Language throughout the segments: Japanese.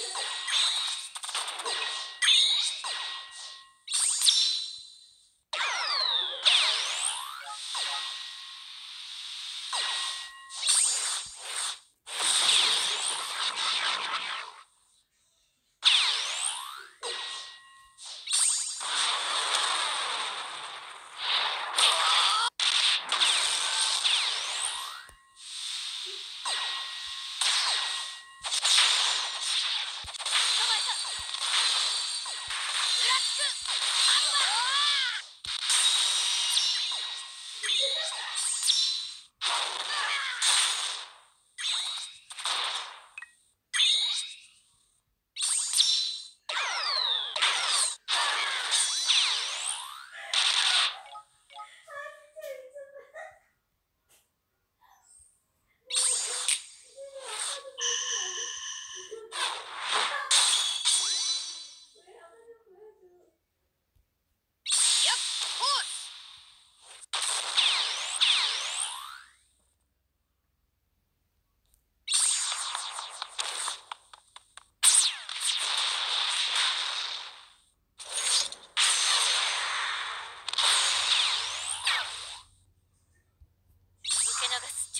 Yeah.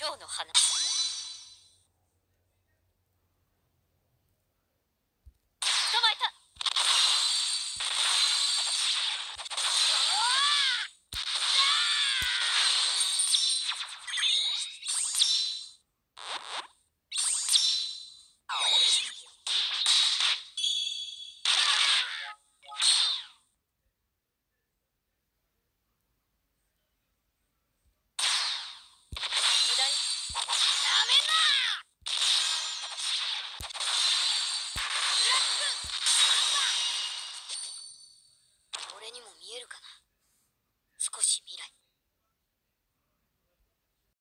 今日の話。かな。少し未来。